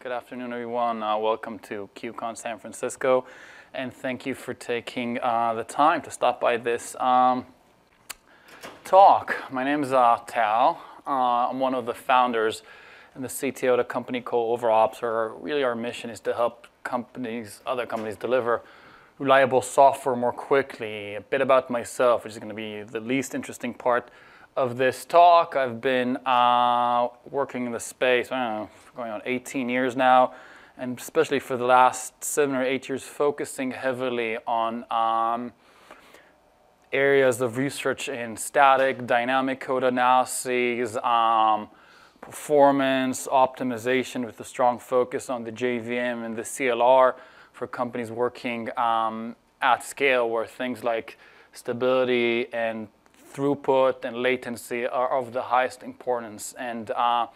Good afternoon, everyone. Uh, welcome to QCon San Francisco, and thank you for taking uh, the time to stop by this um, talk. My name is uh, Tal. Uh, I'm one of the founders and the CTO of a company called OverOps. Where really, our mission is to help companies, other companies, deliver reliable software more quickly. A bit about myself, which is going to be the least interesting part of this talk. I've been uh, working in the space, I don't know, going on 18 years now, and especially for the last seven or eight years, focusing heavily on um, areas of research in static, dynamic code analyses, um, performance, optimization with a strong focus on the JVM and the CLR for companies working um, at scale where things like stability and throughput and latency are of the highest importance. And uh,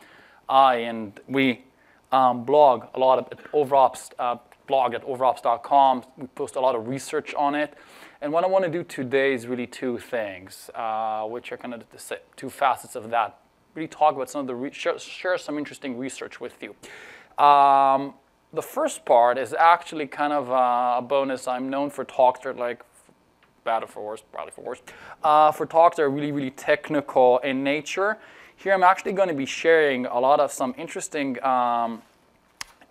I and we um, blog a lot at OverOps, uh, blog at overops.com. We post a lot of research on it. And what I want to do today is really two things, uh, which are kind of the two facets of that. Really talk about some of the, re- share, share, some interesting research with you. Um, the first part is actually kind of a bonus. I'm known for talks that are like better for worse, probably for worse, uh, for talks that are really, really technical in nature. Here I'm actually going to be sharing a lot of some interesting um,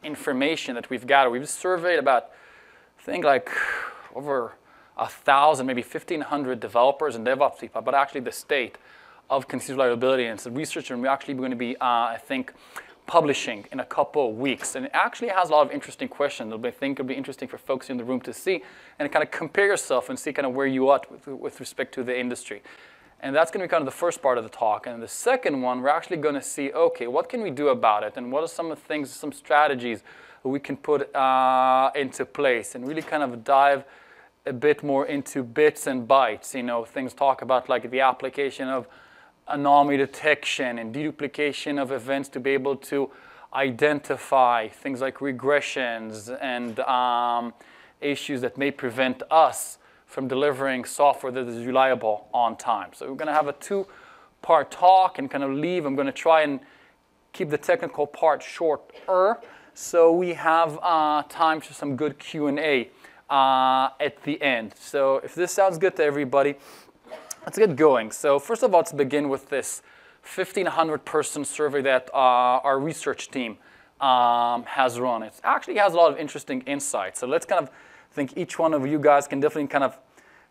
information that we've gathered. We've surveyed about, I think like over a thousand, maybe 1,500 developers and DevOps people, but actually the state of continuous reliability. And a research, and we're actually going to be, uh, I think, publishing in a couple of weeks. And it actually has a lot of interesting questions that I think will be interesting for folks in the room to see and kind of compare yourself and see kind of where you are with, with respect to the industry. And that's going to be kind of the first part of the talk. And the second one, we're actually going to see, okay, what can we do about it? And what are some of the things, some strategies we can put uh, into place and really kind of dive a bit more into bits and bytes. You know, things talk about like the application of anomaly detection and deduplication of events to be able to identify things like regressions and um, issues that may prevent us from delivering software that is reliable on time. So we're going to have a two-part talk and kind of leave. I'm going to try and keep the technical part shorter so we have uh, time for some good Q&A uh, at the end. So if this sounds good to everybody, Let's get going. So first of all, let's begin with this 1,500 person survey that uh, our research team um, has run. It actually has a lot of interesting insights. So let's kind of think each one of you guys can definitely kind of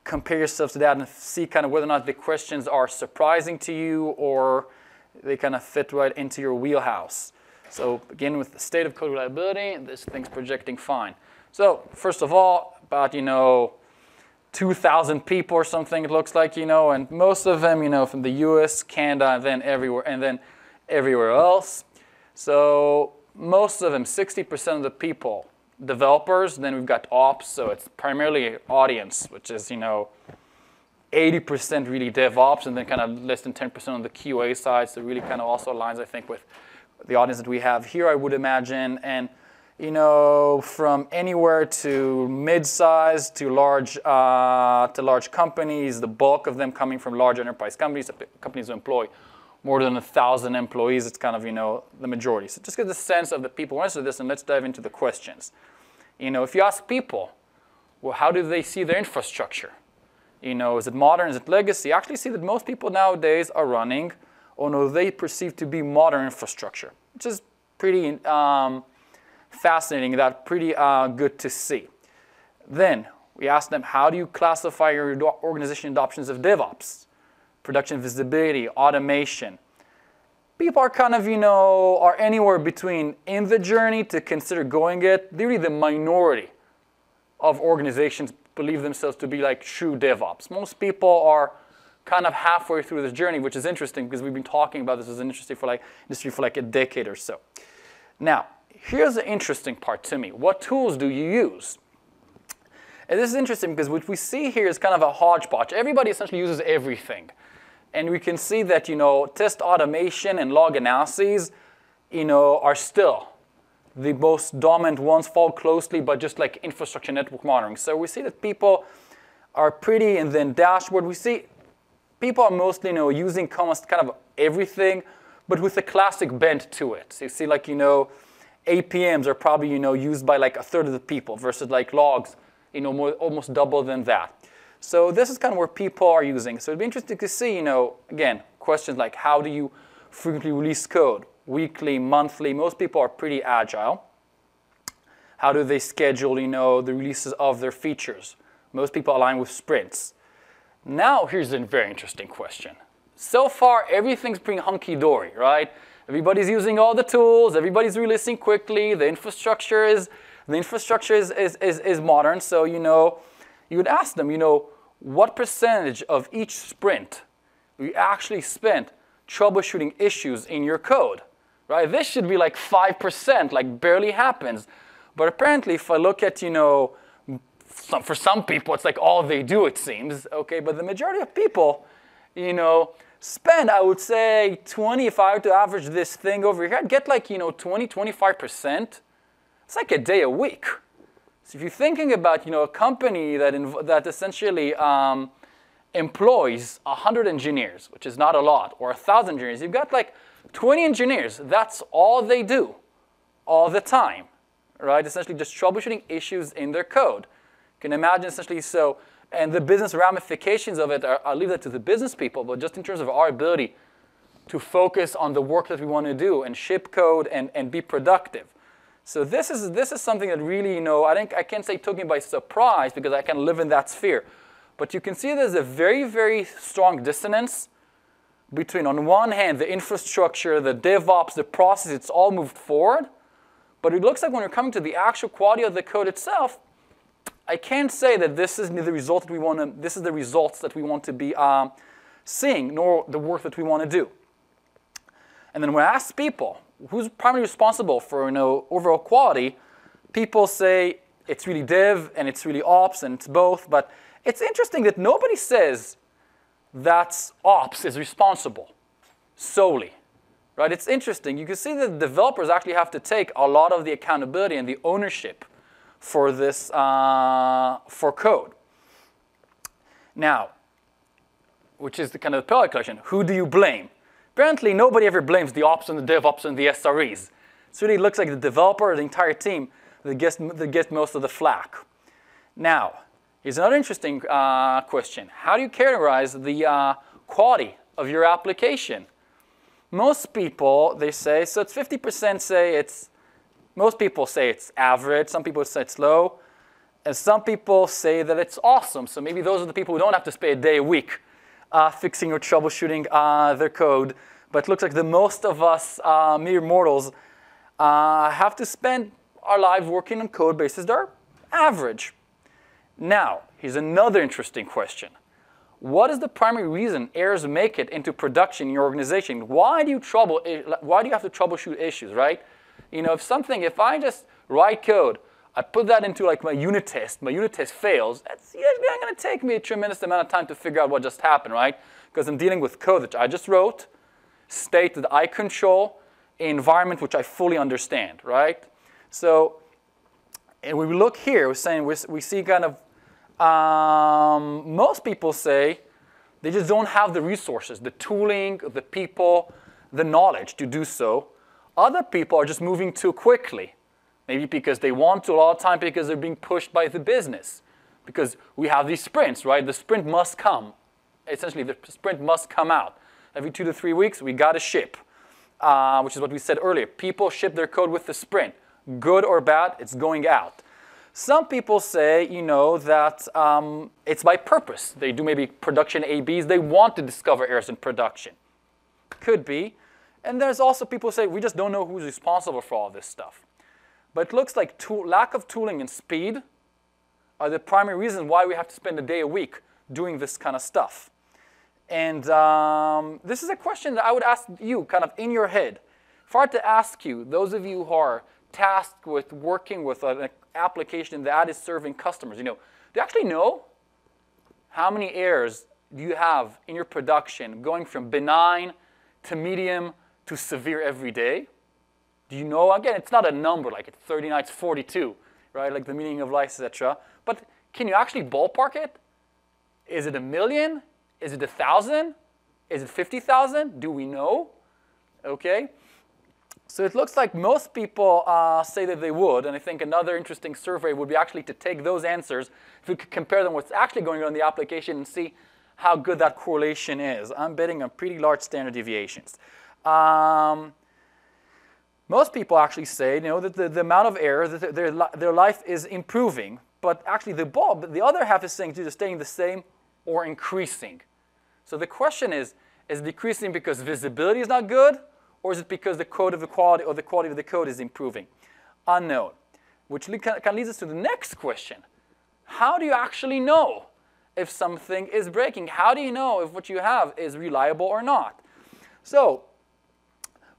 compare yourselves to that and see kind of whether or not the questions are surprising to you or they kind of fit right into your wheelhouse. So begin with the state of code reliability. This thing's projecting fine. So first of all, about, you know, 2,000 people or something, it looks like, you know, and most of them, you know, from the US, Canada, and then everywhere, and then everywhere else. So most of them, 60% of the people, developers, then we've got ops, so it's primarily audience, which is, you know, 80% really DevOps, and then kind of less than 10% on the QA side, so really kind of also aligns, I think, with the audience that we have here, I would imagine, and you know, from anywhere to mid-size to large uh, to large companies. The bulk of them coming from large enterprise companies, companies who employ more than a thousand employees. It's kind of you know the majority. So just get the sense of the people who answer this, and let's dive into the questions. You know, if you ask people, well, how do they see their infrastructure? You know, is it modern? Is it legacy? actually see that most people nowadays are running on what they perceive to be modern infrastructure, which is pretty. Um, fascinating, that pretty uh, good to see. Then we asked them, how do you classify your organization adoptions of DevOps? Production visibility, automation. People are kind of, you know, are anywhere between in the journey to consider going it. Really the minority of organizations believe themselves to be like true DevOps. Most people are kind of halfway through this journey, which is interesting because we've been talking about this as an industry for like industry for like a decade or so. Now, Here's the interesting part to me. What tools do you use? And this is interesting because what we see here is kind of a hodgepodge. Everybody essentially uses everything. And we can see that, you know, test automation and log analyses, you know, are still the most dominant ones, fall closely, but just like infrastructure network monitoring. So we see that people are pretty, and then dashboard, we see people are mostly, you know, using almost kind of everything, but with a classic bent to it. So you see like, you know, APMs are probably you know used by like a third of the people versus like logs, you know, more, almost double than that. So this is kind of where people are using. So it'd be interesting to see, you know, again, questions like how do you frequently release code? Weekly, monthly. Most people are pretty agile. How do they schedule, you know, the releases of their features? Most people align with sprints. Now here's a very interesting question. So far, everything's pretty hunky-dory, right? Everybody's using all the tools, everybody's releasing quickly, the infrastructure is the infrastructure is, is, is, is modern, so you know, you would ask them, you know, what percentage of each sprint you actually spent troubleshooting issues in your code, right? This should be like 5%, like barely happens. But apparently, if I look at, you know, some, for some people, it's like all they do, it seems, okay? But the majority of people, you know, spend, I would say, 20, if I were to average this thing over here, I'd get like, you know, 20, 25%. It's like a day a week. So if you're thinking about, you know, a company that, that essentially um, employs 100 engineers, which is not a lot, or 1,000 engineers, you've got like 20 engineers. That's all they do all the time, right? Essentially just troubleshooting issues in their code. Can imagine essentially so, and the business ramifications of it, are, I'll leave that to the business people, but just in terms of our ability to focus on the work that we want to do and ship code and, and be productive. So this is, this is something that really, you know, I think I can't say took me by surprise because I can live in that sphere. But you can see there's a very, very strong dissonance between, on one hand, the infrastructure, the DevOps, the process, it's all moved forward. But it looks like when you're coming to the actual quality of the code itself, I can't say that this is the result that we want to, this is the results that we want to be um, seeing, nor the work that we want to do. And then when I ask people, who's primarily responsible for you know, overall quality, people say it's really dev and it's really ops and it's both. But it's interesting that nobody says that ops is responsible solely. Right? It's interesting. You can see that developers actually have to take a lot of the accountability and the ownership for this uh, for code. Now, which is the kind of the pillar question: Who do you blame? Apparently, nobody ever blames the ops and the DevOps and the SREs. It really looks like the developer or the entire team that gets, that gets most of the flack. Now, here's another interesting uh, question. How do you characterize the uh, quality of your application? Most people, they say, so it's 50% say it's, most people say it's average, some people say it's low, and some people say that it's awesome. So maybe those are the people who don't have to spend a day a week uh, fixing or troubleshooting uh, their code. But it looks like the most of us uh, mere mortals uh, have to spend our lives working on code bases that are average. Now, here's another interesting question. What is the primary reason errors make it into production in your organization? Why do you trouble, why do you have to troubleshoot issues, right? You know, if something, if I just write code, I put that into like my unit test, my unit test fails, that's usually not gonna take me a tremendous amount of time to figure out what just happened, right? Because I'm dealing with code that I just wrote, state that I control, environment which I fully understand, right? So, and we look here, we're saying we, we see kind of, um, most people say they just don't have the resources, the tooling, the people, the knowledge to do so. Other people are just moving too quickly. Maybe because they want to, a lot of time because they're being pushed by the business. Because we have these sprints, right? The sprint must come. Essentially, the sprint must come out. Every two to three weeks, we got to ship, uh, which is what we said earlier. People ship their code with the sprint. Good or bad, it's going out. Some people say, you know, that um, it's by purpose. They do maybe production ABs. They want to discover errors in production. Could be. And there's also people say, we just don't know who's responsible for all this stuff. But it looks like tool, lack of tooling and speed are the primary reasons why we have to spend a day a week doing this kind of stuff. And um, this is a question that I would ask you kind of in your head. If I were to ask you, those of you who are tasked with working with an application that is serving customers, you know, do you actually know how many errors do you have in your production going from benign to medium to severe every day? Do you know? Again, it's not a number like it's 39, it's 42, right? Like the meaning of life, etc. But can you actually ballpark it? Is it a million? Is it a thousand? Is it 50,000? Do we know? Okay. So it looks like most people uh, say that they would, and I think another interesting survey would be actually to take those answers, if we could compare them with what's actually going on in the application and see how good that correlation is. I'm betting on pretty large standard deviations. Um, most people actually say, you know, that the, the amount of error, that their, their life is improving, but actually the the other half is saying either staying the same or increasing. So the question is, is decreasing because visibility is not good, or is it because the code of the quality or the quality of the code is improving? Unknown. Which of leads us to the next question. How do you actually know if something is breaking? How do you know if what you have is reliable or not? So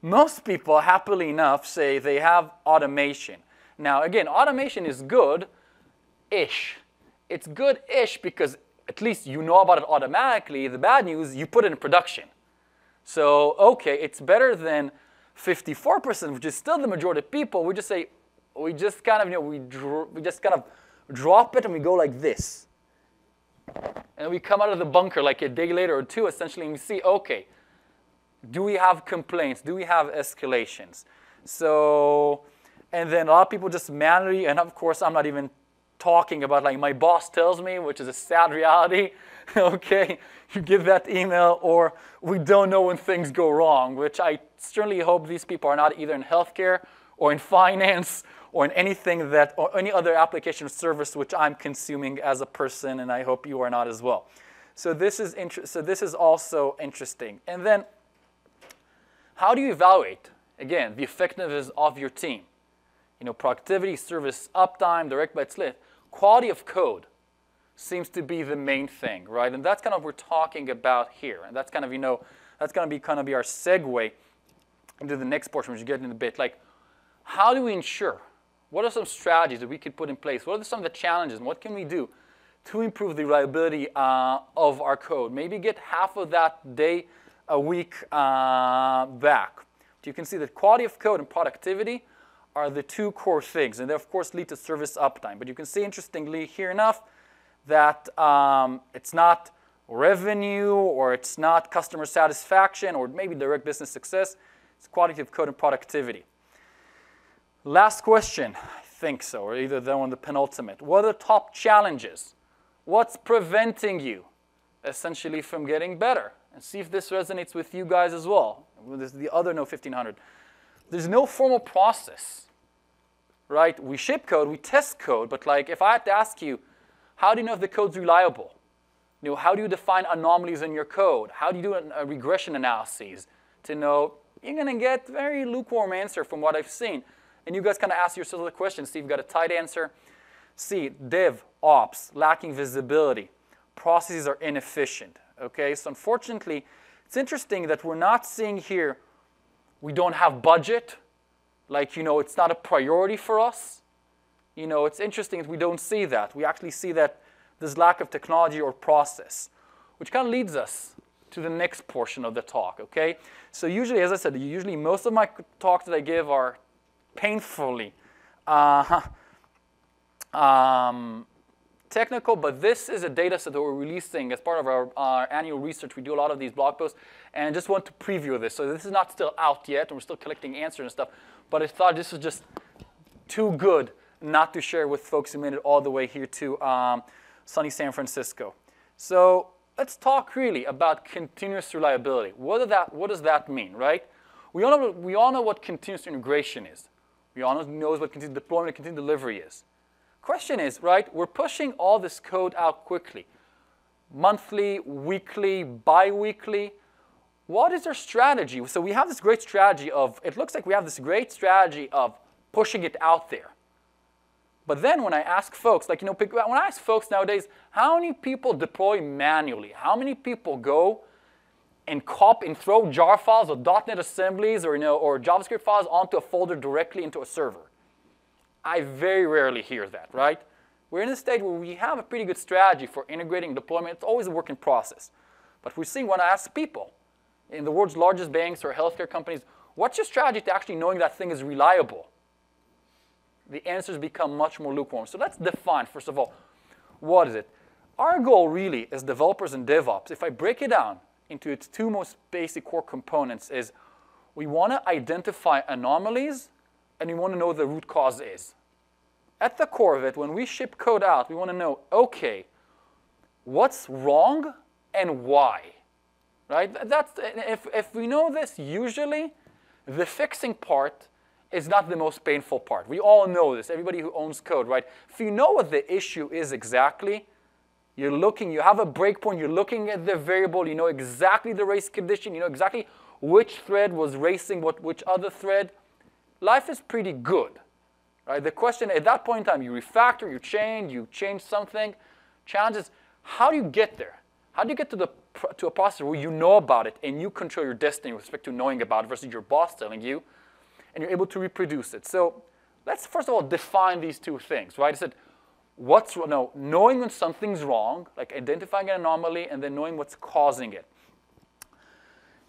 most people, happily enough, say they have automation. Now, again, automation is good-ish. It's good-ish because at least you know about it automatically. The bad news, you put it in production. So, okay, it's better than 54%, which is still the majority of people. We just say, we just kind of, you know, we, we just kind of drop it and we go like this. And we come out of the bunker like a day later or two, essentially, and we see, okay, do we have complaints? Do we have escalations? So, and then a lot of people just manually, and of course, I'm not even talking about like my boss tells me, which is a sad reality. okay, you give that email, or we don't know when things go wrong, which I certainly hope these people are not either in healthcare or in finance or in anything that, or any other application or service which I'm consuming as a person, and I hope you are not as well. So this is, inter- so this is also interesting. And then, how do you evaluate, again, the effectiveness of your team? You know, productivity, service uptime, direct byte slip, quality of code seems to be the main thing, right? And that's kind of what we're talking about here. And that's kind of, you know, that's going to be kind of be our segue into the next portion, which you get in a bit. Like, how do we ensure? What are some strategies that we could put in place? What are some of the challenges, and what can we do to improve the reliability uh, of our code? Maybe get half of that day a week uh, back. You can see that quality of code and productivity are the two core things, and they of course lead to service uptime. But you can see, interestingly, here enough, that um, it's not revenue or it's not customer satisfaction or maybe direct business success. It's quality of code and productivity. Last question, I think so, or either the one the penultimate. What are the top challenges? What's preventing you essentially from getting better? And see if this resonates with you guys as well. This is the other No 1500. There's no formal process, right? We ship code, we test code, but like if I had to ask you, how do you know if the code's reliable? You know, how do you define anomalies in your code? How do you do a regression analyses to know? You're going to get very lukewarm answer from what I've seen. And you guys kind of ask yourself the question, see you've got a tight answer. C, dev, ops, lacking visibility. Processes are inefficient. Okay, so unfortunately, it's interesting that we're not seeing here we don't have budget. Like, you know, it's not a priority for us you know, it's interesting that we don't see that. We actually see that this lack of technology or process, which kind of leads us to the next portion of the talk, okay? So usually, as I said, usually most of my talks that I give are painfully uh, um, technical, but this is a data set that we're releasing as part of our, our, annual research. We do a lot of these blog posts, and just want to preview this. So this is not still out yet, and we're still collecting answers and stuff, but I thought this was just too good not to share with folks who made it all the way here to um, sunny San Francisco. So let's talk really about continuous reliability. What, that, what does that mean, right? We all, know, we all know what continuous integration is. We all know what continuous deployment and continuous delivery is. Question is, right, we're pushing all this code out quickly. Monthly, weekly, bi-weekly. What is our strategy? So we have this great strategy of, it looks like we have this great strategy of pushing it out there. But then when I ask folks, like, you know, when I ask folks nowadays, how many people deploy manually? How many people go and cop and throw jar files or .NET assemblies or, you know, or JavaScript files onto a folder directly into a server? I very rarely hear that, right? We're in a state where we have a pretty good strategy for integrating deployment. It's always a work in process. But we're seeing when I ask people in the world's largest banks or healthcare companies, what's your strategy to actually knowing that thing is reliable? the answers become much more lukewarm. So let's define, first of all, what is it? Our goal really as developers and DevOps, if I break it down into its two most basic core components, is We want to identify anomalies and we want to know what the root cause is. At the core of it, when we ship code out, we want to know, okay, what's wrong and why? Right? That's, if, if we know this, usually the fixing part is not the most painful part. We all know this, everybody who owns code, right? If you know what the issue is exactly, you're looking, you have a breakpoint, you're looking at the variable, you know exactly the race condition, you know exactly which thread was racing what, which other thread, life is pretty good. Right? The question at that point in time, you refactor, you change, you change something. Challenge is, how do you get there? How do you get to, the, to a process where you know about it and you control your destiny with respect to knowing about it versus your boss telling you, and you're able to reproduce it? So let's first of all define these two things, right? I said, what's no, knowing when something's wrong, like identifying an anomaly and then knowing what's causing it.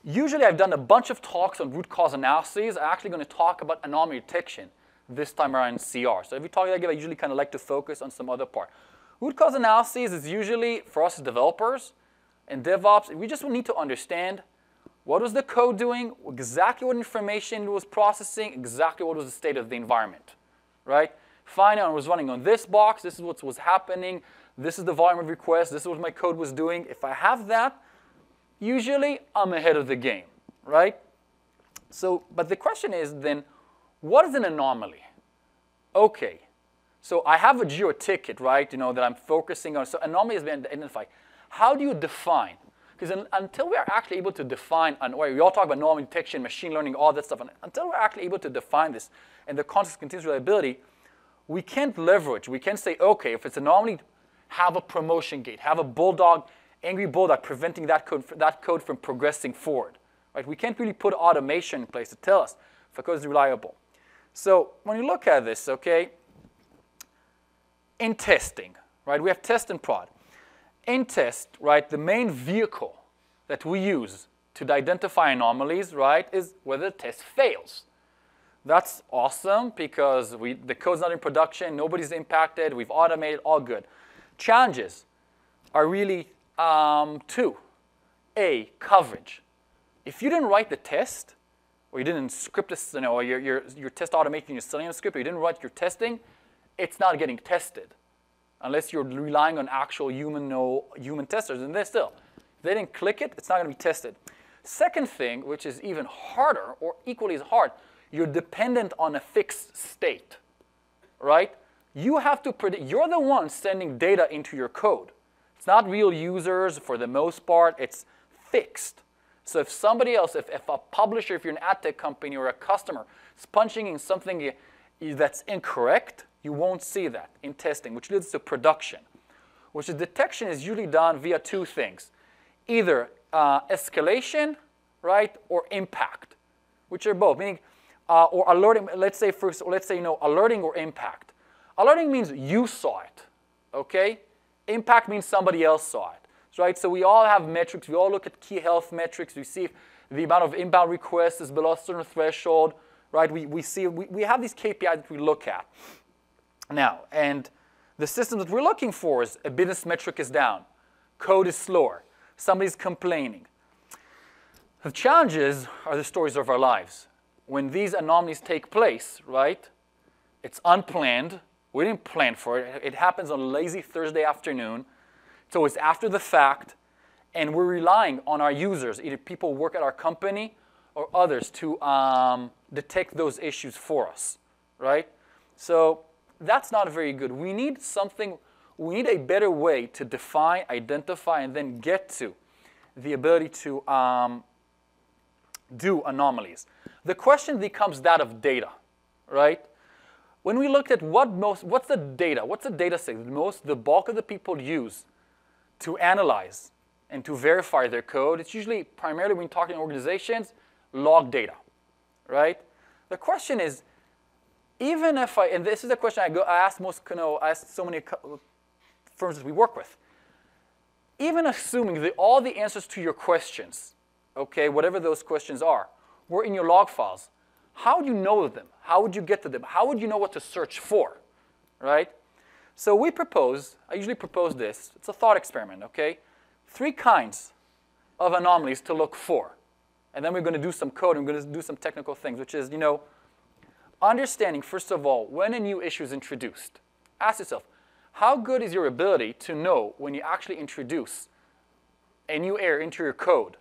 Usually I've done a bunch of talks on root cause analyses. I'm actually going to talk about anomaly detection this time around in CR. So every talk I give, I usually kind of like to focus on some other part. Root cause analyses is usually, for us as developers and DevOps, we just need to understand what was the code doing, exactly what information it was processing, exactly what was the state of the environment, right? Find I was running on this box, this is what was happening, this is the volume of requests, this is what my code was doing. If I have that, usually I'm ahead of the game, right? So, but the question is then, what is an anomaly? Okay, so I have a Jira ticket, right, you know, that I'm focusing on. So anomaly has been identified. How do you define? Because until we are actually able to define, and we all talk about anomaly detection, machine learning, all that stuff, and until we're actually able to define this and the context of continuous reliability, we can't leverage. We can't say, okay, if it's anomaly, have a promotion gate, have a bulldog angry bulldog preventing that code, that code from progressing forward. Right? We can't really put automation in place to tell us if a code is reliable. So when you look at this, okay, in testing, right, we have test and prod. In test, right, the main vehicle that we use to identify anomalies, right, is whether the test fails. That's awesome because we, the code's not in production, nobody's impacted, we've automated, all good. Challenges are really um, two, A, coverage. If you didn't write the test, or you didn't script this, you know, or your, your, your test automation, your Selenium script, or you didn't write your testing, it's not getting tested. Unless you're relying on actual human, no, human testers, and they're still. If they didn't click it, it's not going to be tested. Second thing, which is even harder, or equally as hard, you're dependent on a fixed state, right? You have to predict, you're the one sending data into your code. It's not real users for the most part, it's fixed. So if somebody else, if, if a publisher, if you're an ad tech company or a customer is punching in something that's incorrect, you won't see that in testing, which leads to production. Which is detection is usually done via two things. Either uh, escalation, right, or impact, which are both, meaning, uh, or alerting, let's say first, let's say, you know, alerting or impact. Alerting means you saw it, okay? Impact means somebody else saw it, right? So we all have metrics. We all look at key health metrics. We see if the amount of inbound requests is below a certain threshold, right? We, we see, we, we have these KPIs that we look at. Now, and the system that we're looking for is a business metric is down, code is slower, somebody's complaining. The challenges are the stories of our lives. When these anomalies take place, right, it's unplanned, we didn't plan for it. It happens on a lazy Thursday afternoon. So it's after the fact, and we're relying on our users, either people work at our company or others, to um, detect those issues for us, right? So that's not very good. We need something, we need a better way to define, identify, and then get to the ability to um, do anomalies. The question becomes that of data, right? When we looked at what most, what's the data, what's the data set that most, the bulk of the people use to analyze and to verify their code, it's usually primarily when talking to organizations, log data, right? The question is, even if I, and this is a question I, go, I ask most, you know, I ask so many firms that we work with, even assuming that all the answers to your questions, okay, whatever those questions are, were in your log files, how would you know them? How would you get to them? How would you know what to search for, right? So we propose, I usually propose this, it's a thought experiment, okay? Three kinds of anomalies to look for, and then we're going to do some code, and we're going to do some technical things, which is, you know, understanding, first of all, when a new issue is introduced. Ask yourself, how good is your ability to know when you actually introduce a new error into your code?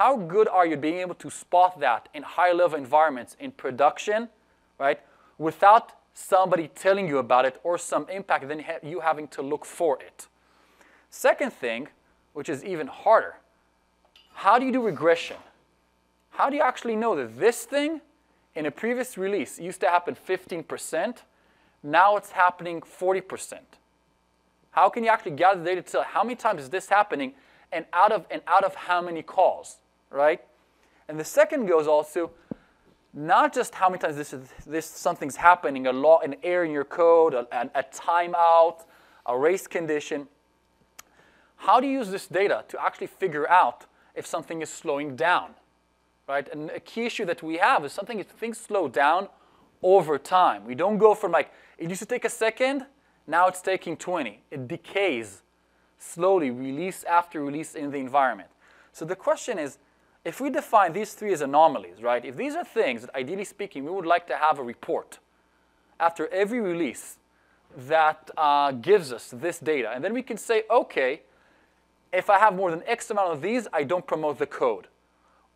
How good are you being able to spot that in high-level environments in production, right, without somebody telling you about it or some impact then you having to look for it? Second thing, which is even harder, how do you do regression? How do you actually know that this thing in a previous release used to happen 15%, now it's happening 40%? How can you actually gather the data to tell how many times is this happening and out of, and out of how many calls, right? And the second goes also, not just how many times this, is, this something's happening, a law, an error in your code, a, a timeout, a race condition. How do you use this data to actually figure out if something is slowing down, right? And a key issue that we have is something if things slow down over time. We don't go from like, it used to take a second, now it's taking 20. It decays slowly, release after release in the environment. So the question is, if we define these three as anomalies, right? If these are things that ideally speaking, we would like to have a report after every release that uh, gives us this data. And then we can say, okay, if I have more than X amount of these, I don't promote the code.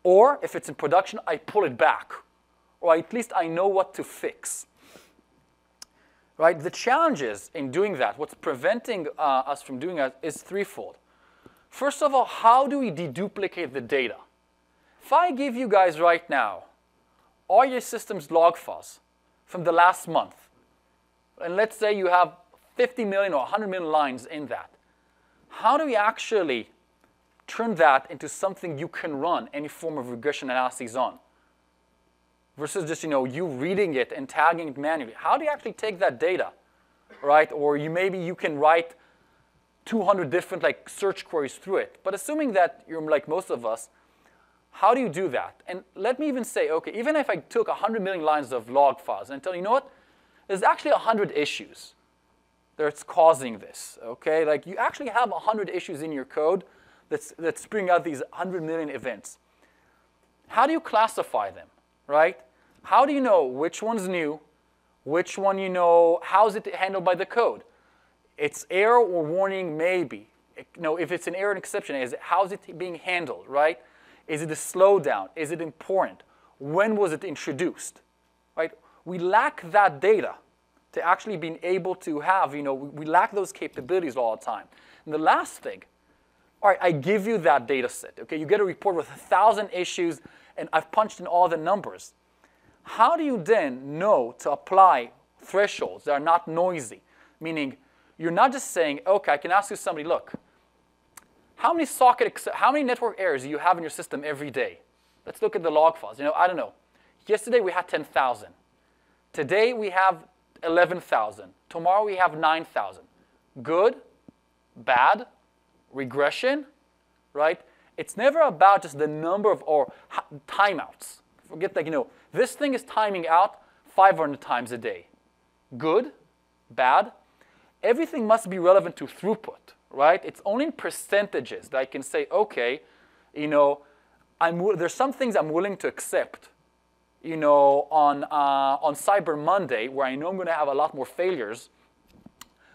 Or if it's in production, I pull it back. Or at least I know what to fix. Right? The challenges in doing that, what's preventing uh, us from doing that is threefold. First of all, how do we deduplicate the data? If I give you guys right now all your system's log files from the last month, and let's say you have 50 million or 100 million lines in that, how do we actually turn that into something you can run any form of regression analysis on? Versus just you know you reading it and tagging it manually. How do you actually take that data, right? Or you maybe you can write 200 different like search queries through it. But assuming that you're like most of us, how do you do that? And let me even say, okay, even if I took 100 million lines of log files and tell you, you know what? There's actually 100 issues that's causing this, okay? Like you actually have 100 issues in your code that's, that's bringing out these 100 million events. How do you classify them, right? How do you know which one's new, which one you know, how's it handled by the code? It's error or warning, maybe. You know, if it's an error and exception, is it, how's it being handled, right? Is it a slowdown? Is it important? When was it introduced? Right? We lack that data to actually being able to have, you know, we lack those capabilities all the time. And the last thing, all right, I give you that data set. Okay, you get a report with a thousand issues, and I've punched in all the numbers. How do you then know to apply thresholds that are not noisy? Meaning, you're not just saying, okay, I can ask you somebody, look, how many socket, how many network errors do you have in your system every day? Let's look at the log files. You know, I don't know. Yesterday we had 10,000. Today we have 11,000. Tomorrow we have 9,000. Good, bad, regression, right? It's never about just the number of or timeouts. Forget that, you know, this thing is timing out 500 times a day. Good, bad. Everything must be relevant to throughput right? It's only in percentages that I can say, okay, you know, I'm, there's some things I'm willing to accept, you know, on, uh, on Cyber Monday, where I know I'm going to have a lot more failures,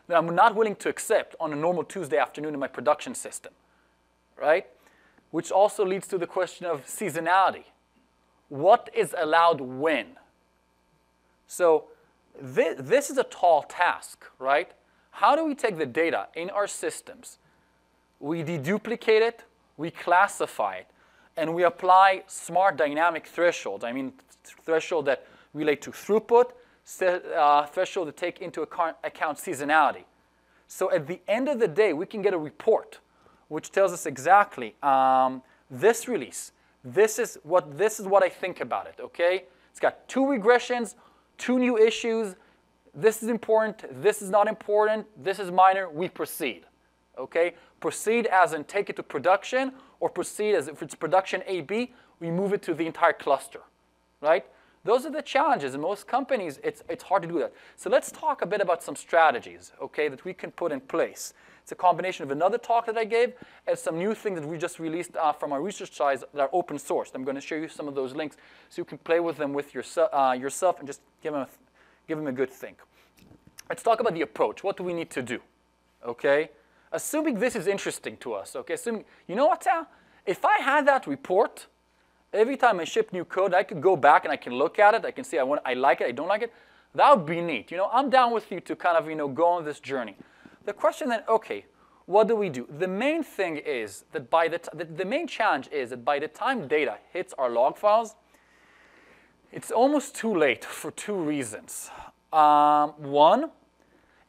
that I'm not willing to accept on a normal Tuesday afternoon in my production system, right? Which also leads to the question of seasonality. What is allowed when? So this, this is a tall task, right? How do we take the data in our systems? We deduplicate it, we classify it, and we apply smart dynamic thresholds. I mean, threshold that relate to throughput, uh, threshold to take into account, account seasonality. So at the end of the day, we can get a report which tells us exactly um, this release. This is what this is what I think about it. Okay, it's got two regressions, two new issues, this is important, this is not important, this is minor, we proceed. Okay? Proceed as in take it to production, or proceed as if it's production AB, we move it to the entire cluster. Right? Those are the challenges. In most companies, it's, it's hard to do that. So let's talk a bit about some strategies, okay, that we can put in place It's a combination of another talk that I gave and some new things that we just released uh, from our research sites that are open source. I'm going to show you some of those links so you can play with them with yourself, uh, yourself and just give them, a, give them a good think. Let's talk about the approach. What do we need to do? Okay? Assuming this is interesting to us, okay? Assuming, you know what, Tal? If I had that report, every time I ship new code, I could go back and I can look at it. I can see I, want, I like it, I don't like it. That would be neat. You know, I'm down with you to kind of, you know, go on this journey. The question then, okay, what do we do? The main thing is that by the, the, the main challenge is that by the time data hits our log files, it's almost too late for two reasons. Um, one,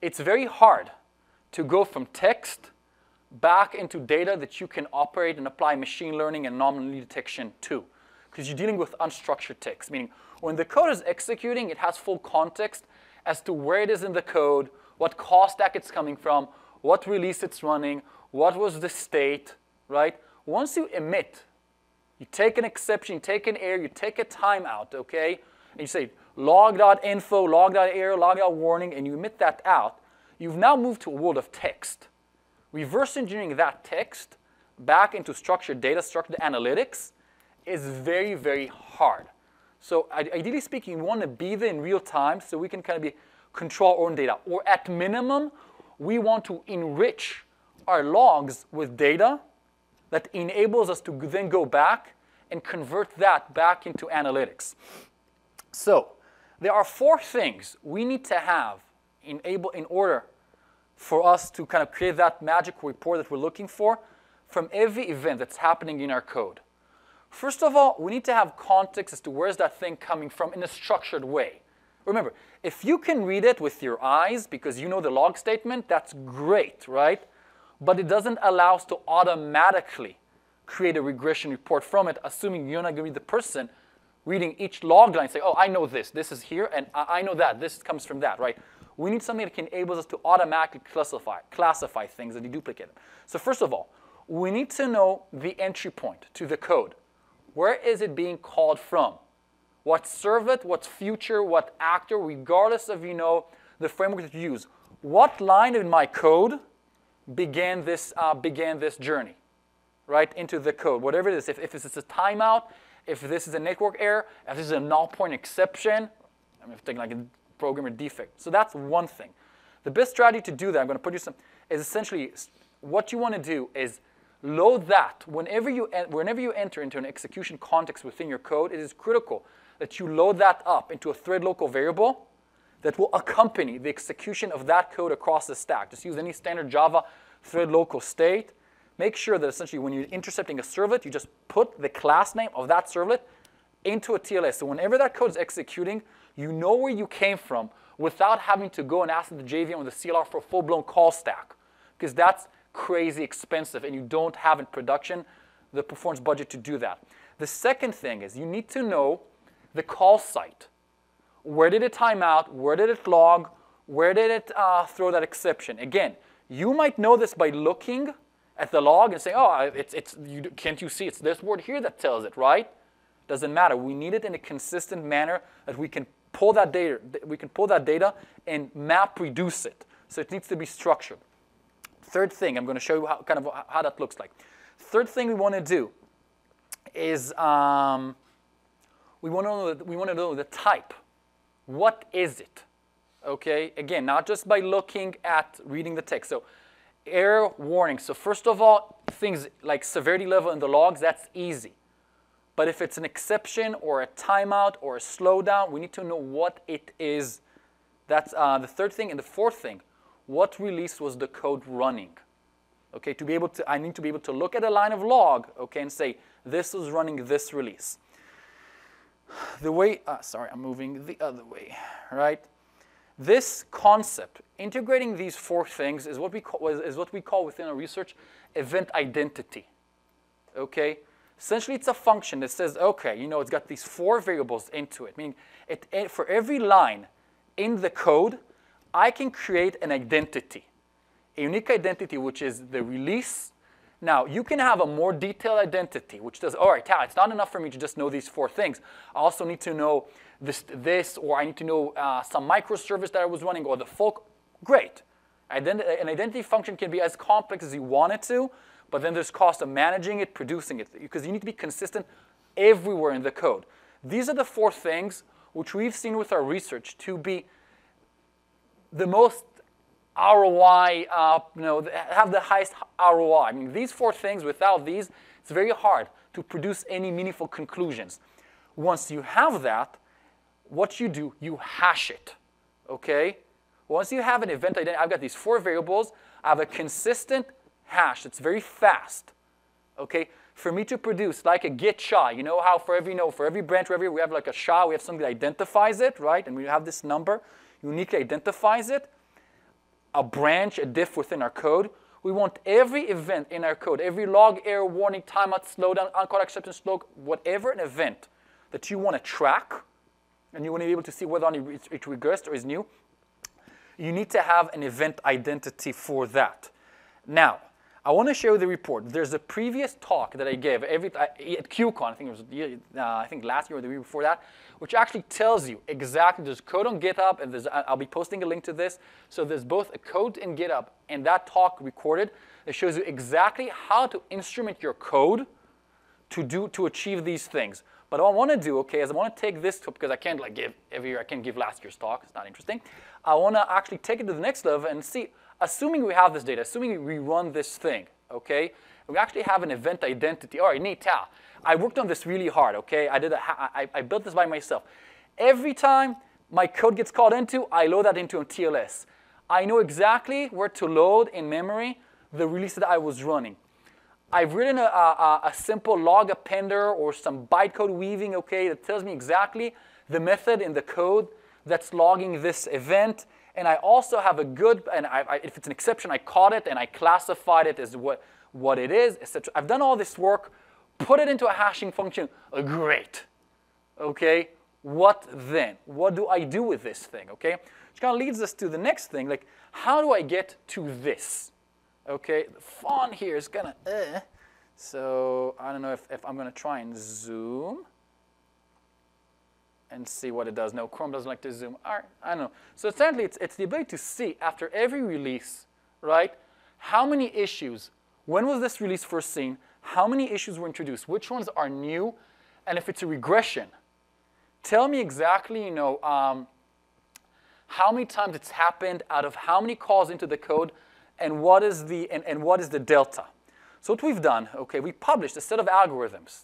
it's very hard to go from text back into data that you can operate and apply machine learning and anomaly detection to. Because you're dealing with unstructured text, meaning when the code is executing, it has full context as to where it is in the code, what call stack it's coming from, what release it's running, what was the state, right? Once you emit, you take an exception, you take an error, you take a timeout, okay? And you say log.info, log.error, log.warning, and you emit that out, you've now moved to a world of text. Reverse engineering that text back into structured data, structured analytics is very, very hard. So ideally speaking, we want to be there in real time so we can kind of be control our own data. Or at minimum, we want to enrich our logs with data that enables us to then go back and convert that back into analytics. So there are four things we need to have in, able, in order for us to kind of create that magic report that we're looking for from every event that's happening in our code. First of all, we need to have context as to where's that thing coming from in a structured way. Remember, if you can read it with your eyes because you know the log statement, that's great, right? But it doesn't allow us to automatically create a regression report from it, assuming you're not going to be the person reading each log line say, oh, I know this, this is here, and I know that, this comes from that, right? We need something that can enable us to automatically classify, classify things and deduplicate them. So first of all, we need to know the entry point to the code. Where is it being called from? what servlet, what future, what actor, regardless of you know the framework that you use. What line in my code began this, uh, began this journey, right, into the code, whatever it is. If, if this is a timeout, if this is a network error, if this is a null point exception, I'm thinking like a programmer defect. So that's one thing. The best strategy to do that, I'm going to put you some, is essentially what you want to do is load that whenever you, whenever you enter into an execution context within your code. It is critical that you load that up into a thread local variable that will accompany the execution of that code across the stack. Just use any standard Java thread local state. Make sure that essentially when you're intercepting a servlet, you just put the class name of that servlet into a TLS. So whenever that code is executing, you know where you came from without having to go and ask the JVM or the CLR for a full-blown call stack. Because that's crazy expensive and you don't have in production the performance budget to do that. The second thing is you need to know the call site. Where did it time out? Where did it log? Where did it uh, throw that exception? Again, you might know this by looking at the log and saying, oh, it's, it's, you, can't you see it's this word here that tells it, right? Doesn't matter. We need it in a consistent manner that we can pull that data, we can pull that data and map reduce it. So it needs to be structured. Third thing, I'm going to show you how, kind of how that looks like. Third thing we want to do is um, we want to know, we want to know the type. What is it? Okay, again, not just by looking at reading the text. So error warning. So first of all, things like severity level in the logs, that's easy. But if it's an exception or a timeout or a slowdown, we need to know what it is. That's uh, the third thing. And the fourth thing, what release was the code running? Okay, to be able to, I need to be able to look at a line of log, okay, and say, this is running this release the way, uh, sorry, I'm moving the other way, right? This concept, integrating these four things, is what we call, is what we call within our research event identity. Okay? Essentially, it's a function that says, okay, you know, it's got these four variables into it, meaning it, it, for every line in the code, I can create an identity, a unique identity, which is the release, now, you can have a more detailed identity, which does, all right, Tal, it's not enough for me to just know these four things. I also need to know this, this or I need to know uh, some microservice that I was running, or the folk. Great. Ident an identity function can be as complex as you want it to, but then there's cost of managing it, producing it, because you need to be consistent everywhere in the code. These are the four things which we've seen with our research to be the most ROI, uh, you know, have the highest ROI. I mean, these four things, without these, it's very hard to produce any meaningful conclusions. Once you have that, what you do, you hash it, okay? Once you have an event identity, I've got these four variables. I have a consistent hash that's very fast, okay? For me to produce like a git SHA, you know how for every, you know, for every branch, for every, we have like a SHA, we have something that identifies it, right? And we have this number, uniquely identifies it a branch, a diff within our code. We want every event in our code, every log, error, warning, timeout, slowdown, uncaught exception, log, whatever an event that you want to track, and you want to be able to see whether or not it regressed or is new, you need to have an event identity for that. Now, I want to show the report. There's a previous talk that I gave every, at QCon, I think it was uh, I think last year or the year before that, which actually tells you exactly, there's code on GitHub, and I'll be posting a link to this. So there's both a code in GitHub and that talk recorded that shows you exactly how to instrument your code to do to achieve these things. But what I want to do, okay, is I want to take this to, because I can't like give every year, I can't give last year's talk, it's not interesting. I want to actually take it to the next level and see, assuming we have this data, assuming we run this thing, okay, we actually have an event identity. All right, neat. I worked on this really hard, okay? I, did a, I, I built this by myself. Every time my code gets called into, I load that into a TLS. I know exactly where to load in memory the release that I was running. I've written a, a, a, simple log appender or some bytecode weaving, okay, that tells me exactly the method in the code that's logging this event. And I also have a good, and I, I, if it's an exception, I caught it and I classified it as what, what it is, etc. I've done all this work put it into a hashing function. Great. Okay, what then? What do I do with this thing? Okay, which kind of leads us to the next thing, like how do I get to this? Okay, the font here is gonna, uh, so I don't know if, if I'm gonna try and zoom and see what it does. No, Chrome doesn't like to zoom. All right, I don't know. So essentially, it's, it's the ability to see after every release, right, how many issues, when was this release first seen, how many issues were introduced, which ones are new, and if it's a regression. Tell me exactly, you know, um, how many times it's happened out of how many calls into the code, and what is the, and, and what is the delta. So what we've done, okay, we published a set of algorithms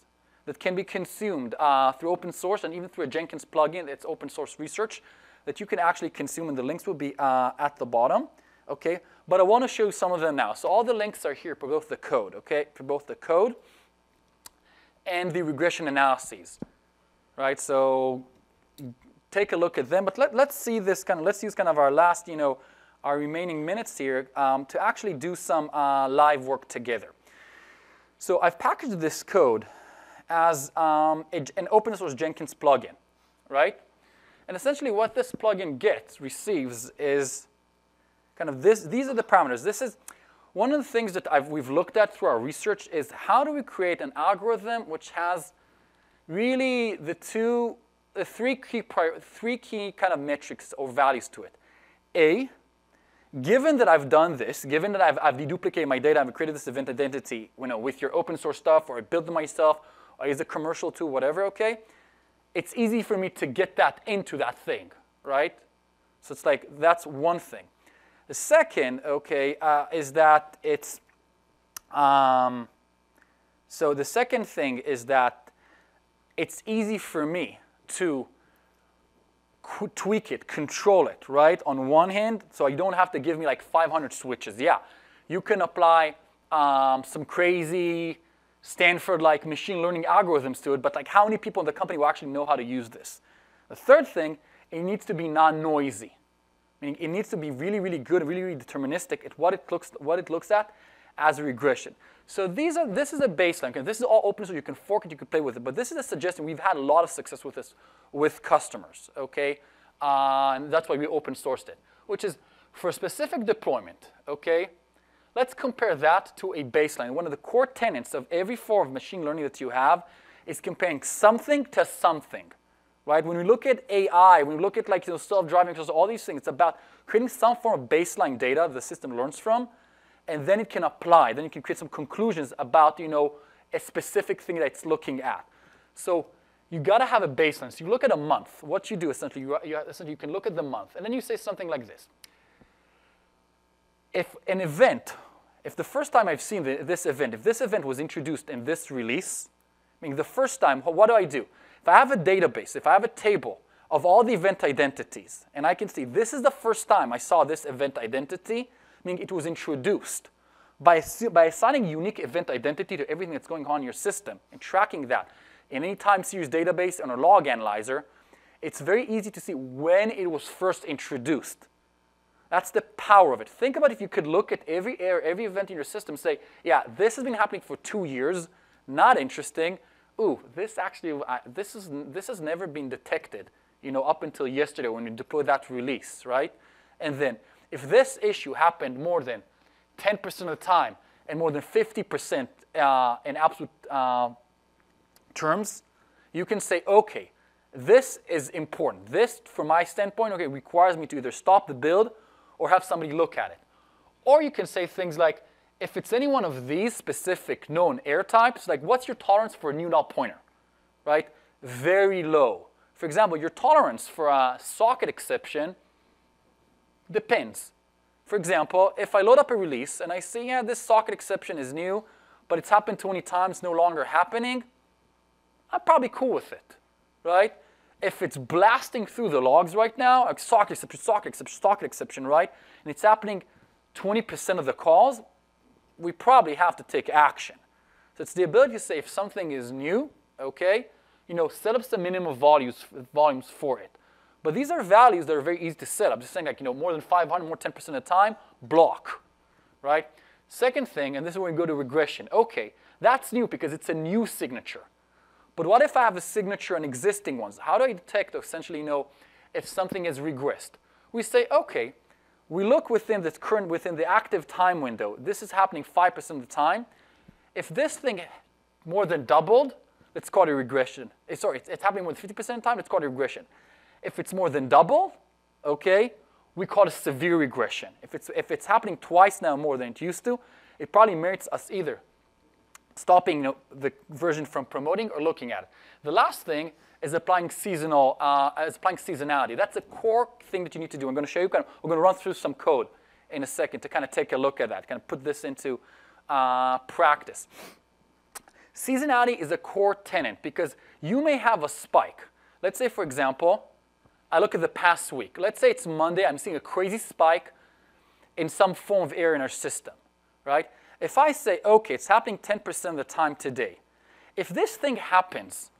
that can be consumed uh, through open source and even through a Jenkins plugin. It's open source research that you can actually consume, and the links will be uh, at the bottom. Okay, but I want to show some of them now. So all the links are here for both the code, okay, for both the code and the regression analyses, right? So take a look at them, but let, let's see this kind of, let's use kind of our last, you know, our remaining minutes here um, to actually do some uh, live work together. So I've packaged this code as um, a, an open source Jenkins plugin, right? And essentially what this plugin gets, receives, is kind of this, these are the parameters. This is one of the things that I've, we've looked at through our research is how do we create an algorithm which has really the two, the three key, prior, three key kind of metrics or values to it. A, given that I've done this, given that I've, I've deduplicated my data, I've created this event identity you know, with your open source stuff, or I built it myself, or I a commercial tool, whatever, okay? It's easy for me to get that into that thing, right? So it's like, that's one thing. The second, okay, uh, is that it's, um, so the second thing is that it's easy for me to tweak it, control it, right? On one hand, so you don't have to give me like 500 switches. Yeah, you can apply um, some crazy Stanford-like machine learning algorithms to it, but like how many people in the company will actually know how to use this? The third thing, it needs to be non-noisy. Meaning it needs to be really, really good, really, really deterministic at what it looks, what it looks at as a regression. So these are, this is a baseline. Okay? This is all open, so you can fork it, you can play with it. But this is a suggestion. We've had a lot of success with this with customers, okay? Uh, and that's why we open sourced it, which is for specific deployment, okay? Let's compare that to a baseline. One of the core tenets of every form of machine learning that you have is comparing something to something, right? When we look at AI, when we look at like you know, self-driving cars, all these things, it's about creating some form of baseline data the system learns from, and then it can apply. Then you can create some conclusions about you know a specific thing that it's looking at. So you got to have a baseline. So you look at a month. What you do essentially, you, you, essentially, you can look at the month, and then you say something like this. If an event, if the first time I've seen the, this event, if this event was introduced in this release, I mean the first time, what do I do? If I have a database, if I have a table of all the event identities, and I can see this is the first time I saw this event identity, meaning it was introduced, by, by assigning unique event identity to everything that's going on in your system and tracking that in any time series database and a log analyzer, it's very easy to see when it was first introduced. That's the power of it. Think about if you could look at every error, every event in your system, say, yeah, this has been happening for two years, not interesting. Ooh, this actually, uh, this, is, this has never been detected, you know, up until yesterday when you deploy that release, right? And then, if this issue happened more than 10% of the time and more than 50% uh, in absolute uh, terms, you can say, okay, this is important. This, from my standpoint, okay, requires me to either stop the build or have somebody look at it. Or you can say things like, if it's any one of these specific known error types, like what's your tolerance for a new null pointer, right? Very low. For example, your tolerance for a socket exception depends. For example, if I load up a release and I see, yeah, this socket exception is new, but it's happened 20 times, no longer happening, I'm probably cool with it, right? If it's blasting through the logs right now, like socket exception, socket exception, socket exception, right? And it's happening 20% of the calls, we probably have to take action. So it's the ability to say if something is new, okay, you know, set up some minimum volumes, volumes for it. But these are values that are very easy to set up. Just saying like, you know, more than 500, more 10% of the time, block, right? Second thing, and this is where we go to regression. Okay, that's new because it's a new signature. But what if I have a signature on existing ones? How do I detect, essentially know, if something is regressed? We say, okay, we look within the current, within the active time window. This is happening 5% of the time. If this thing more than doubled, it's called a regression. Eh, sorry, it's, it's happening more than 50% of the time, it's called a regression. If it's more than double, okay, we call it severe regression. If it's, if it's happening twice now more than it used to, it probably merits us either stopping you know, the version from promoting or looking at it. The last thing is applying seasonal, uh, is applying seasonality. That's a core thing that you need to do. I'm going to show you, kind of, we're going to run through some code in a second to kind of take a look at that, kind of put this into uh, practice. Seasonality is a core tenant because you may have a spike. Let's say, for example, I look at the past week. Let's say it's Monday. I'm seeing a crazy spike in some form of error in our system, right? If I say, okay, it's happening 10% of the time today, if this thing happens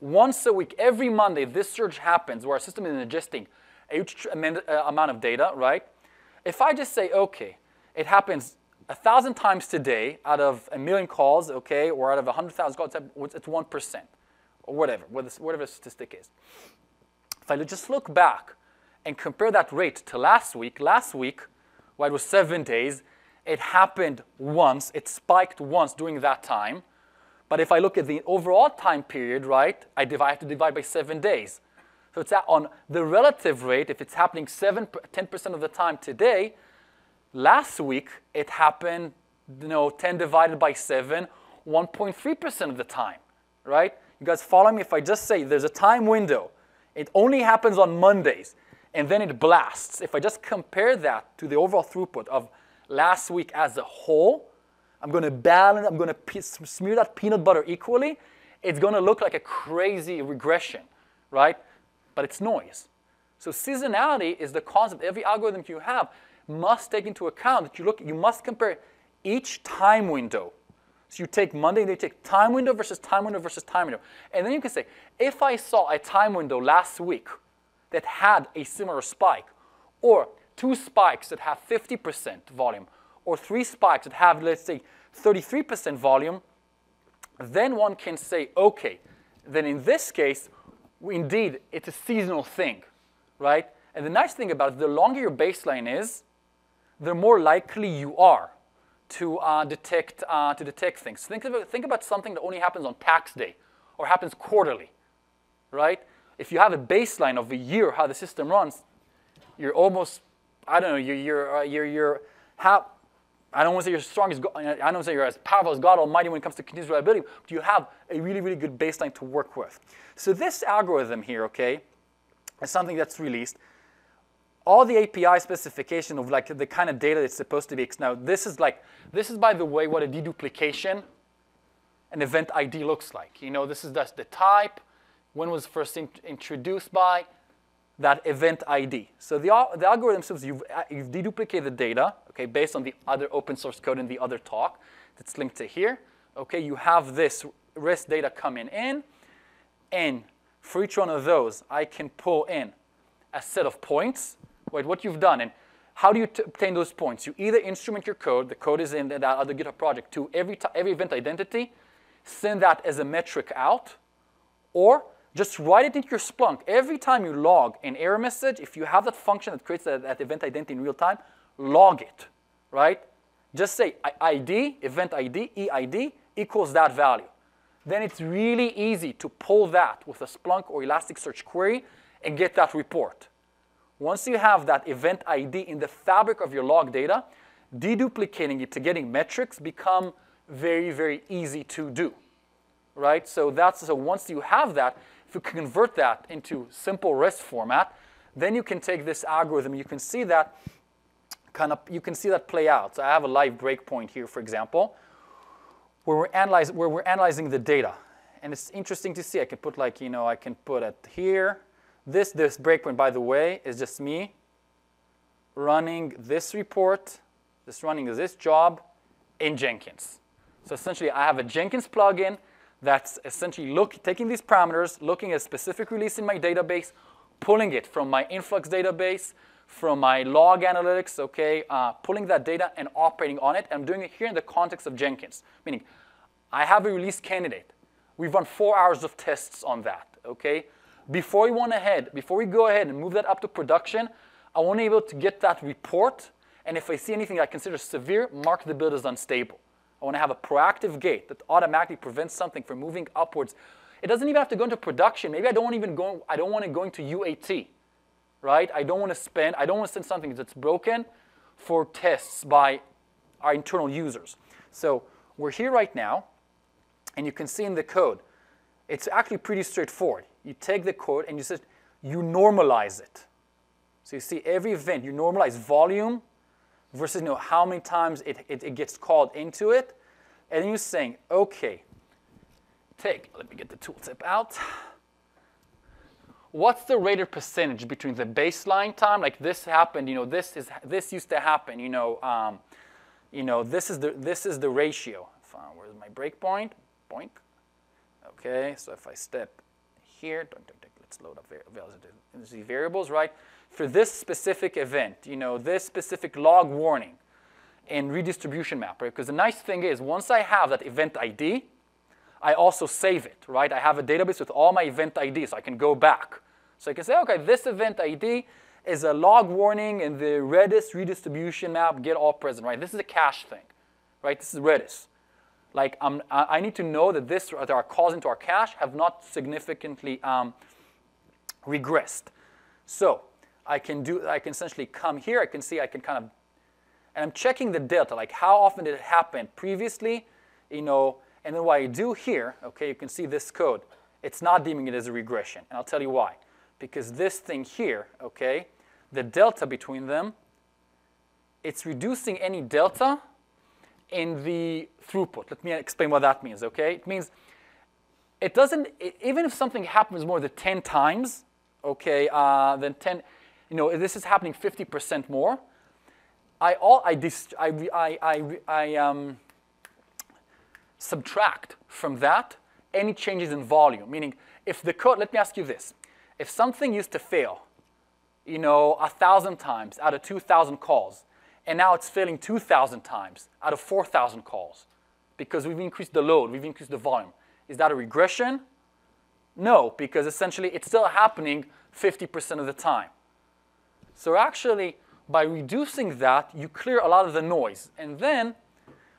once a week, every Monday, this surge happens where our system is ingesting a huge uh, amount of data, right? If I just say, okay, it happens a thousand times today out of a million calls, okay, or out of a 100,000 calls, it's 1%, or whatever, whatever the statistic is. If I just look back and compare that rate to last week, last week, well, it was seven days, it happened once, it spiked once during that time. But if I look at the overall time period, right, I, divide, I have to divide by seven days. So it's on the relative rate, if it's happening 7, 10% of the time today, last week it happened, you know, 10 divided by 7, 1.3% of the time, right? You guys follow me? If I just say there's a time window it only happens on Mondays, and then it blasts. If I just compare that to the overall throughput of last week as a whole, I'm going to balance, I'm going to smear that peanut butter equally. It's going to look like a crazy regression, right? But it's noise. So seasonality is the concept every algorithm you have must take into account that you look, you must compare each time window so you take Monday and you take time window versus time window versus time window. And then you can say, if I saw a time window last week that had a similar spike, or two spikes that have 50% volume, or three spikes that have, let's say, 33% volume, then one can say, okay, then in this case, indeed, it's a seasonal thing, right? And the nice thing about it, the longer your baseline is, the more likely you are to uh, detect uh, to detect things. Think about think about something that only happens on tax day or happens quarterly, right? if you have a baseline of a year how the system runs, you're almost, I don't know, you're, you're, uh, you're, you're how, I don't want to say you're strong as I don't want to say you're as powerful as God Almighty when it comes to continuous reliability, but you have a really, really good baseline to work with. So this algorithm here, okay, is something that's released. All the API specification of like the kind of data that's supposed to be, now this is like, this is by the way what a deduplication an event ID looks like. You know, this is just the type, when was first in introduced by, that event ID. So the, the algorithm says you've, uh, you've deduplicated the data, okay, based on the other open source code in the other talk that's linked to here. Okay, you have this REST data coming in, and for each one of those, I can pull in a set of points. Wait, what you've done, and how do you obtain those points? You either instrument your code, the code is in that other GitHub project, to every, every event identity, send that as a metric out, or just write it into your Splunk. Every time you log an error message, if you have that function that creates that, that event identity in real time, log it, right? Just say ID, event ID, EID equals that value. Then it's really easy to pull that with a Splunk or Elasticsearch query and get that report. Once you have that event ID in the fabric of your log data, deduplicating it to getting metrics become very, very easy to do, right? So that's so once you have that, if you convert that into simple REST format, then you can take this algorithm. You can see that kind of you can see that play out. So I have a live breakpoint here, for example, where we're analyzing where we're analyzing the data, and it's interesting to see. I can put like you know I can put it here. This this breakpoint, by the way, is just me running this report, just running this job in Jenkins. So essentially, I have a Jenkins plugin that's essentially look, taking these parameters, looking at a specific release in my database, pulling it from my influx database, from my log analytics, okay, uh, pulling that data and operating on it. I'm doing it here in the context of Jenkins, meaning I have a release candidate. We've run four hours of tests on that, okay? Before we ahead, before we go ahead and move that up to production, I want to be able to get that report, and if I see anything I consider severe, mark the build as unstable. I want to have a proactive gate that automatically prevents something from moving upwards. It doesn't even have to go into production. Maybe I don't even go, I don't want it going to UAT, right? I don't want to spend, I don't want to send something that's broken for tests by our internal users. So we're here right now, and you can see in the code, it's actually pretty straightforward. You take the code and you just, you normalize it. So you see every event, you normalize volume, versus you know, how many times it, it, it gets called into it. And then you're saying, okay, take, let me get the tooltip out. What's the rated percentage between the baseline time, like this happened, you know, this is this used to happen, you know, um, you know, this is the this is the ratio. Where's my breakpoint? Boink. Okay, so if I step here, don't, don't, don't, let's load up variables, right? For this specific event, you know, this specific log warning in redistribution map, right? Because the nice thing is once I have that event ID, I also save it, right? I have a database with all my event IDs, so I can go back. So I can say, okay, this event ID is a log warning in the Redis redistribution map, get all present, right? This is a cache thing, right? This is Redis. Like, um, I need to know that this, that our calls into our cache have not significantly um, regressed. So I can do, I can essentially come here, I can see, I can kind of, and I'm checking the delta, like how often did it happen previously, you know, and then what I do here, okay, you can see this code, it's not deeming it as a regression, and I'll tell you why. Because this thing here, okay, the delta between them, it's reducing any delta in the throughput. Let me explain what that means, okay? It means it doesn't, even if something happens more than 10 times, okay, uh, then 10, you know, this is happening 50% more, I, all, I, dist- I, I, I, I um, subtract from that any changes in volume. Meaning, if the code, let me ask you this. If something used to fail, you know, a thousand times out of 2,000 calls, and now it's failing 2,000 times out of 4,000 calls because we've increased the load, we've increased the volume. Is that a regression? No, because essentially it's still happening 50% of the time. So actually, by reducing that, you clear a lot of the noise. And then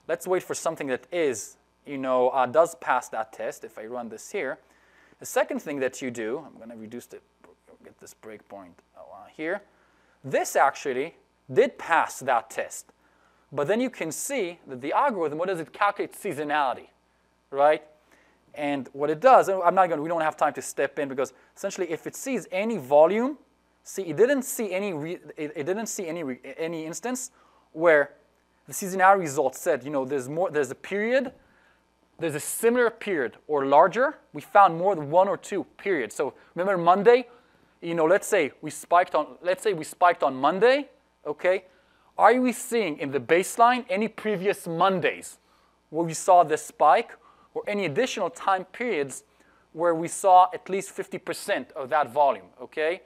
let's wait for something that is, you know, uh, does pass that test. If I run this here, The second thing that you do, I'm going to reduce the, get this breakpoint uh, here. This actually did pass that test. But then you can see that the algorithm, what does it calculate seasonality, right? And what it does, I'm not going to, we don't have time to step in because essentially if it sees any volume, see, it didn't see any, it, it, didn't see any, any instance where the seasonality result said, you know, there's more, there's a period, there's a similar period or larger. We found more than one or two periods. So remember Monday, you know, let's say we spiked on, let's say we spiked on Monday, okay? Are we seeing in the baseline any previous Mondays where we saw this spike or any additional time periods where we saw at least 50% of that volume, okay?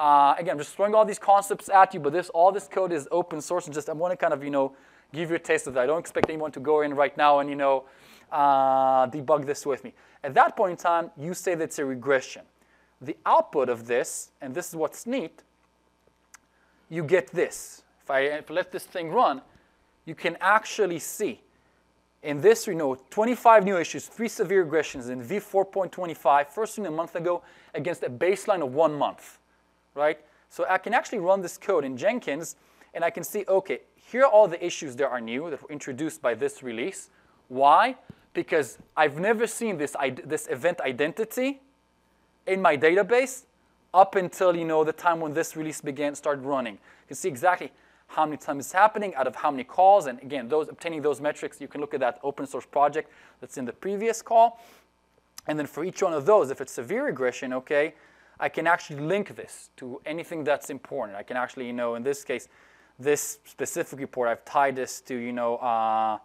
Uh, again, I'm just throwing all these concepts at you, but this all this code is open source, and just I want to kind of you know give you a taste of that. I don't expect anyone to go in right now and you know uh, debug this with me. At that point in time, you say that it's a regression. The output of this, and this is what's neat, you get this. If I, if I let this thing run, you can actually see in this, we know 25 new issues, three severe regressions in V4.25, first thing a month ago, against a baseline of one month, right? So I can actually run this code in Jenkins, and I can see, okay, here are all the issues that are new that were introduced by this release. Why? Because I've never seen this, this event identity in my database up until you know the time when this release began started running. You can see exactly how many times it's happening, out of how many calls, and again, those obtaining those metrics, you can look at that open source project that's in the previous call. And then for each one of those, if it's severe regression, okay, I can actually link this to anything that's important. I can actually, you know, in this case, this specific report, I've tied this to, you know, uh,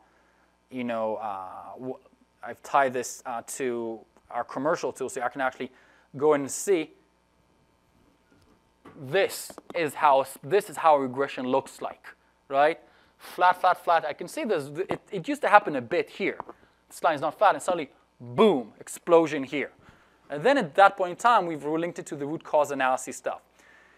you know, uh, I've tied this uh, to our commercial tool, so I can actually go and see this is how this is how regression looks like, right? Flat, flat, flat. I can see this. It, it used to happen a bit here. This line is not flat, and suddenly, boom, explosion here. And then at that point in time, we've linked it to the root cause analysis stuff.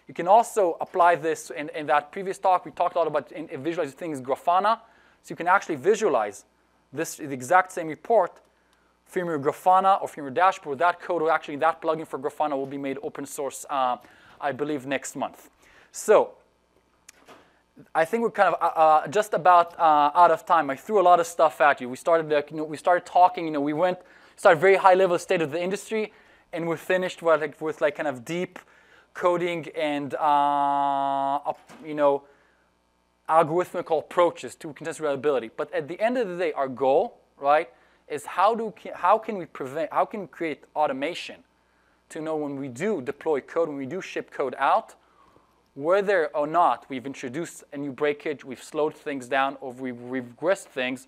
You can also apply this in, in that previous talk. We talked a lot about in, in visualizing things Grafana. So you can actually visualize this the exact same report from your Grafana or from your dashboard. That code, or actually that plugin for Grafana will be made open source uh, I believe, next month. So I think we're kind of uh, uh, just about uh, out of time. I threw a lot of stuff at you. We started, you know, we started talking. You know, we went started very high level state of the industry, and we finished with like, with like kind of deep coding and uh, you know algorithmical approaches to continuous reliability. But at the end of the day, our goal, right, is how do how can we prevent how can we create automation to know when we do deploy code, when we do ship code out, whether or not we've introduced a new breakage, we've slowed things down, or we've regressed things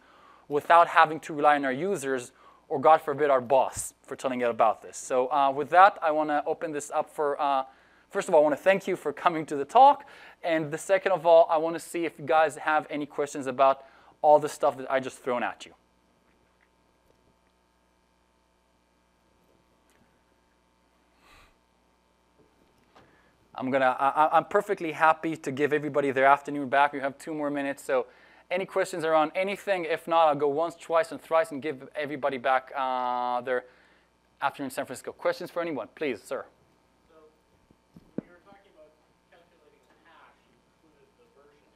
without having to rely on our users or, God forbid, our boss for telling you about this. So uh, with that, I want to open this up for, uh, first of all, I want to thank you for coming to the talk. And the second of all, I want to see if you guys have any questions about all the stuff that I just thrown at you. I'm gonna, I, am perfectly happy to give everybody their afternoon back. We have two more minutes, so any questions around anything? If not, I'll go once, twice, and thrice and give everybody back uh, their afternoon in San Francisco. Questions for anyone, please, sir. So you were talking about calculating the hash, included the version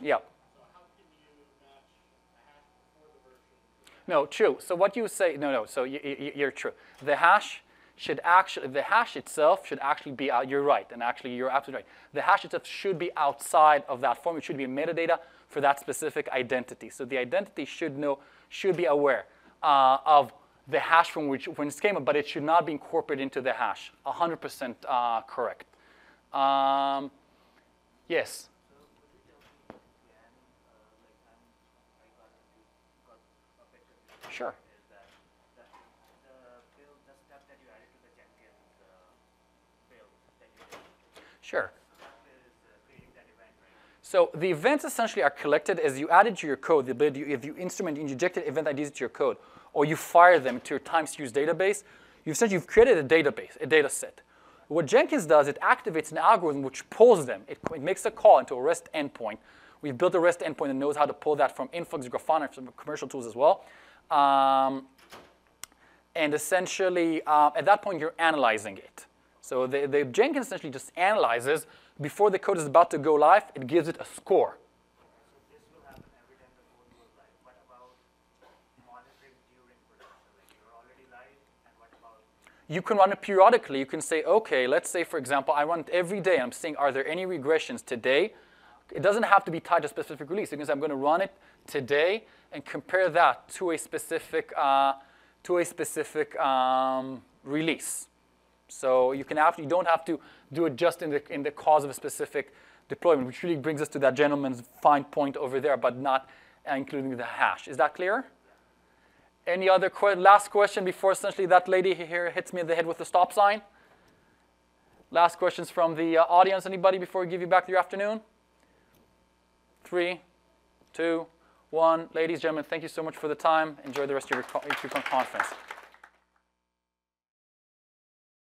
in it. Yeah. So how can you match a hash before the version? No, true. So what you say, no, no, so you, you, you're true. The hash should actually, the hash itself should actually be out, you're right, and actually you're absolutely right. The hash itself should be outside of that form. It should be metadata for that specific identity. So the identity should know, should be aware uh, of the hash from which when it came, but it should not be incorporated into the hash. 100% uh, correct. Um, yes? Sure. Sure. So the events essentially are collected as you add it to your code. The ability, if you instrument, you injected event IDs into your code, or you fire them to your time series database, you've essentially you've created a database, a data set. What Jenkins does, it activates an algorithm which pulls them. It, it makes a call into a REST endpoint. We've built a REST endpoint that knows how to pull that from Influx, Grafana, some commercial tools as well. Um, and essentially uh, at that point you're analyzing it. So the, the Jenkins essentially just analyzes before the code is about to go live, it gives it a score. You can run it periodically. You can say, okay, let's say, for example, I run it every day. I'm seeing, are there any regressions today? It doesn't have to be tied to a specific release. You can say, I'm going to run it today and compare that to a specific, uh, to a specific um, release. So you can have, you don't have to do it just in the, in the cause of a specific deployment, which really brings us to that gentleman's fine point over there, but not including the hash. Is that clear? Any other que- last question before essentially that lady here hits me in the head with the stop sign? Last questions from the uh, audience. Anybody before we give you back your afternoon? Three, two, one. Ladies, gentlemen, thank you so much for the time. Enjoy the rest of your, your conference.